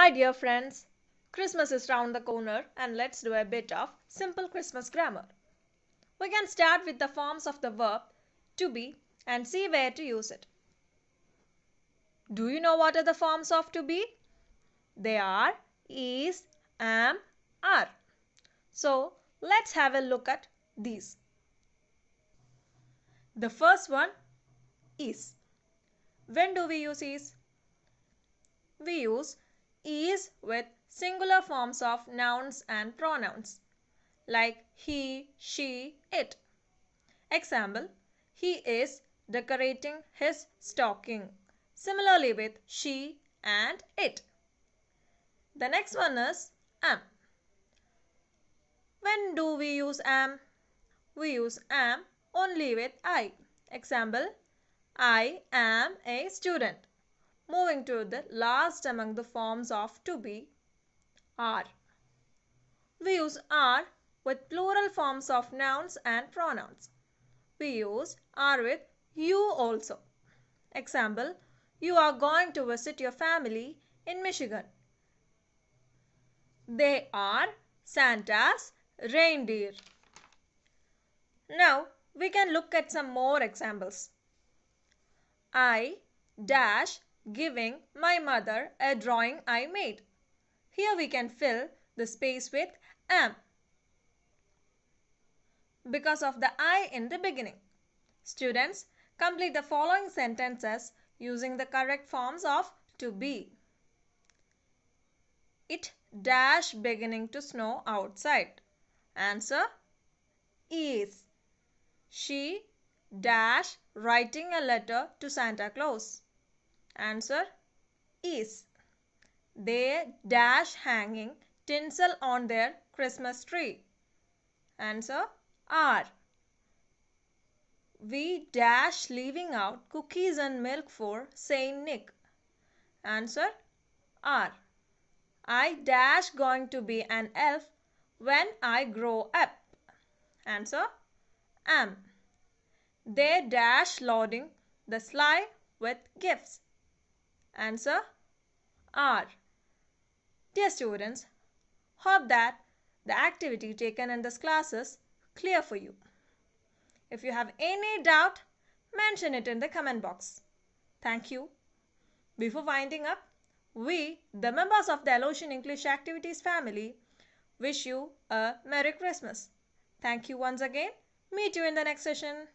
Hi dear friends, Christmas is round the corner and let's do a bit of simple Christmas grammar. We can start with the forms of the verb to be and see where to use it. Do you know what are the forms of to be? They are is, am, are. So let's have a look at these. The first one is. When do we use is? We use is with singular forms of nouns and pronouns like he, she, it. Example, he is decorating his stocking. Similarly with she and it. The next one is am. When do we use am? We use am only with I. Example, I am a student. Moving to the last among the forms of to be, are. We use are with plural forms of nouns and pronouns. We use are with you also. Example, you are going to visit your family in Michigan. They are Santa's reindeer. Now we can look at some more examples. I dash giving my mother a drawing I made. Here we can fill the space with am because of the I in the beginning. Students, complete the following sentences using the correct forms of to be. It dash beginning to snow outside. Answer is. She dash writing a letter to Santa Claus. Answer is. They dash hanging tinsel on their Christmas tree. Answer are. We dash leaving out cookies and milk for Saint Nick. Answer are. I dash going to be an elf when I grow up. Answer am. They dash loading the sleigh with gifts. Answer are. Dear students, hope that the activity taken in this class is clear for you. If you have any doubt, mention it in the comment box. Thank you. Before winding up, we, the members of the Aloysian English Activities family, wish you a Merry Christmas. Thank you once again. Meet you in the next session.